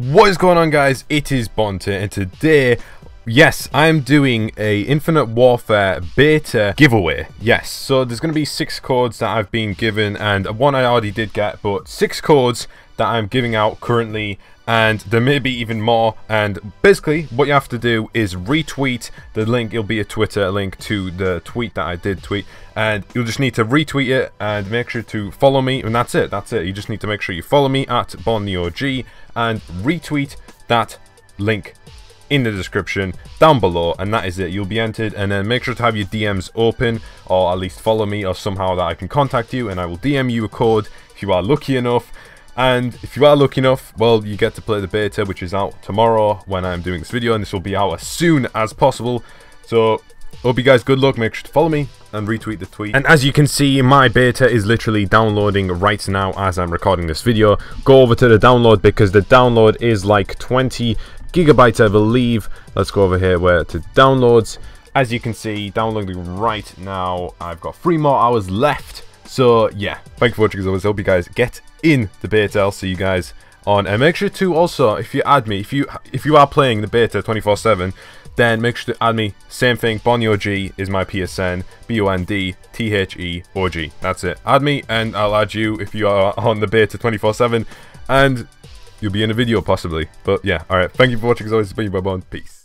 What is going on guys? It is Bonta and today Yes, I am doing a Infinite Warfare beta giveaway. Yes, so there's going to be six codes that I've been given and one I already did get, but six codes that I'm giving out currently and there may be even more. And basically what you have to do is retweet the link. It'll be a twitter link to the tweet that i did tweet and you'll just need to retweet it and make sure to follow me and that's it that's it. You just need to make sure you follow me at BondTheOG and retweet that link in the description down below and that is it you'll be entered and then make sure to have your dms open or at least follow me or somehow that i can contact you and i will dm you a code if you are lucky enough and if you are lucky enough, well, you get to play the beta, which is out tomorrow when I'm doing this video, and this will be out as soon as possible. So, hope you guys good luck. Make sure to follow me and retweet the tweet. And as you can see, my beta is literally downloading right now as I'm recording this video. Go over to the download because the download is like 20 gigabytes, I believe. Let's go over here where to downloads. As you can see, downloading right now. I've got three more hours left so yeah, thank you for watching as always. Hope you guys get in the beta. I'll see you guys on. And make sure to also, if you add me, if you if you are playing the beta 24/7, then make sure to add me. Same thing. BondTheOG is my PSN. B O N D T H E O G. That's it. Add me, and I'll add you if you are on the beta 24/7, and you'll be in a video possibly. But yeah, all right. Thank you for watching as always. It's been Peace.